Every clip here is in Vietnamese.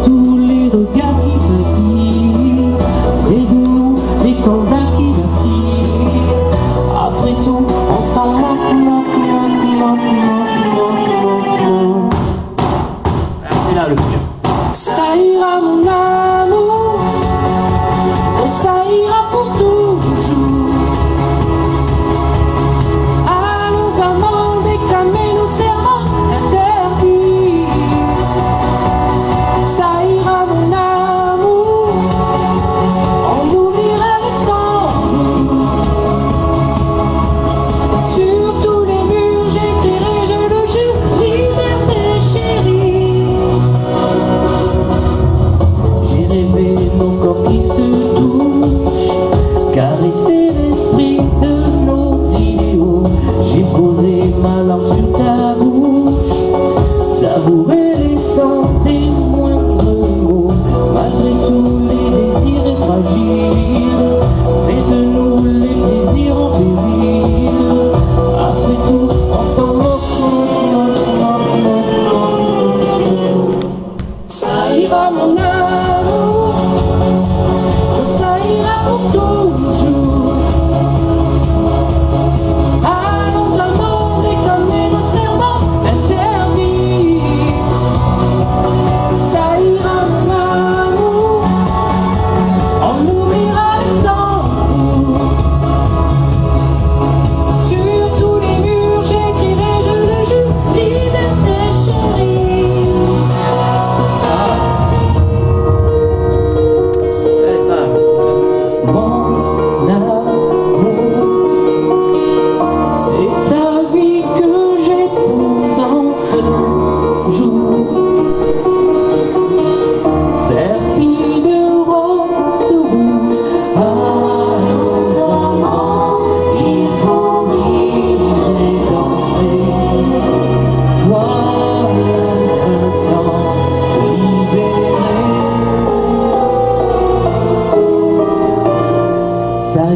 孤独。Savourer l'essence des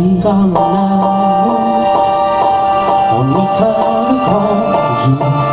一个梦，我一颗颗。